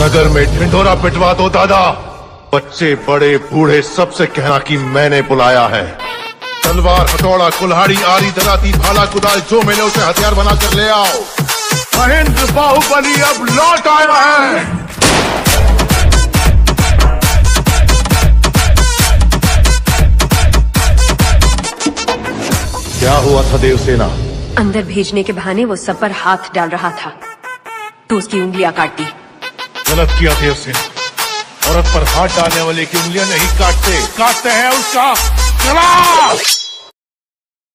नगर में ढिंढोरा पिटवा दो, दादा। बच्चे, बड़े, बूढ़े, सबसे कहना कि मैंने बुलाया है। तलवार, हथौड़ा, कुल्हाड़ी, आरी, दराती, भाला, कुदाल, जो मैंने उसे हथियार बनाकर ले आओ। महेंद्र बाहुबली अब लौट आया है। क्या हुआ था, देवसेना? अंदर भेजने के बहाने वो सब पर हाथ डाल रहा था। तो उसकी उंगलियाँ काट दी। गलत किया थे उसने। औरत पर हाथ डालने वाले की उंगलियाँ नहीं काटते। काटते हैं उसका।